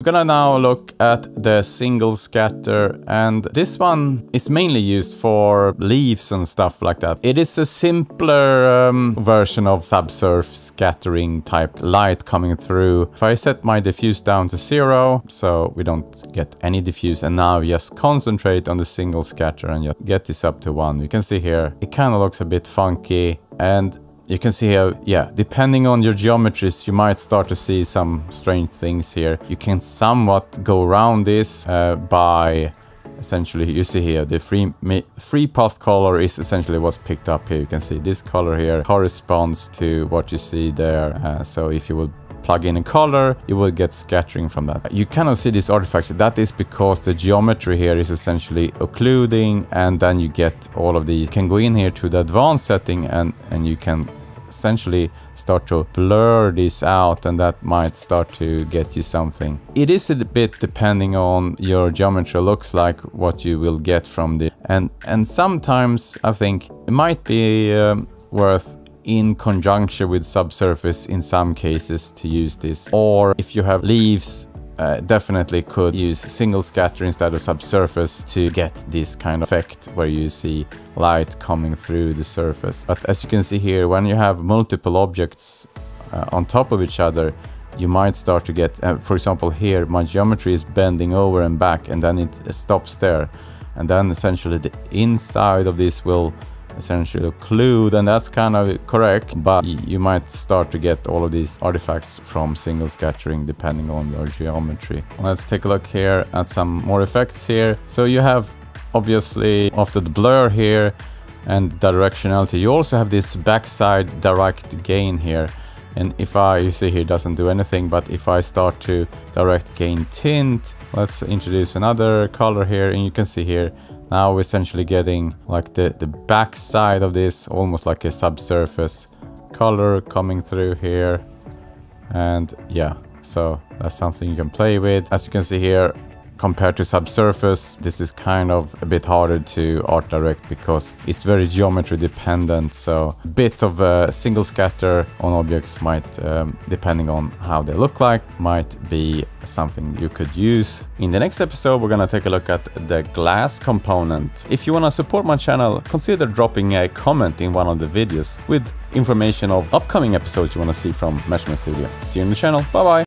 We're gonna now look at the single scatter and this one is mainly used for leaves and stuff like that. It is a simpler um, version of subsurf scattering type light coming through. If I set my diffuse down to zero so we don't get any diffuse and now just concentrate on the single scatter and get this up to one. You can see here it kind of looks a bit funky and you can see here, yeah, depending on your geometries, you might start to see some strange things here. You can somewhat go around this uh, by essentially, you see here, the free, free path color is essentially what's picked up here. You can see this color here corresponds to what you see there. Uh, so if you would plug in a color, you will get scattering from that. You cannot see these artifacts. That is because the geometry here is essentially occluding and then you get all of these. You can go in here to the advanced setting and, and you can essentially start to blur this out and that might start to get you something. It is a bit depending on your geometry looks like what you will get from the and and sometimes I think it might be um, worth in conjunction with subsurface in some cases to use this or if you have leaves uh, definitely could use single scatter instead of subsurface to get this kind of effect where you see light coming through the surface. But as you can see here, when you have multiple objects uh, on top of each other, you might start to get, uh, for example here, my geometry is bending over and back and then it stops there. And then essentially the inside of this will essentially occlude, and that's kind of correct but you might start to get all of these artifacts from single scattering depending on your geometry. Let's take a look here at some more effects here. So you have obviously after the blur here and directionality you also have this backside direct gain here and if I, you see here, doesn't do anything, but if I start to direct gain tint, let's introduce another color here, and you can see here, now we're essentially getting like the, the back side of this, almost like a subsurface color coming through here. And yeah, so that's something you can play with. As you can see here, compared to subsurface, this is kind of a bit harder to art direct because it's very geometry dependent. So a bit of a single scatter on objects might, um, depending on how they look like, might be something you could use. In the next episode, we're gonna take a look at the glass component. If you wanna support my channel, consider dropping a comment in one of the videos with information of upcoming episodes you wanna see from Meshmen Studio. See you in the channel, bye bye!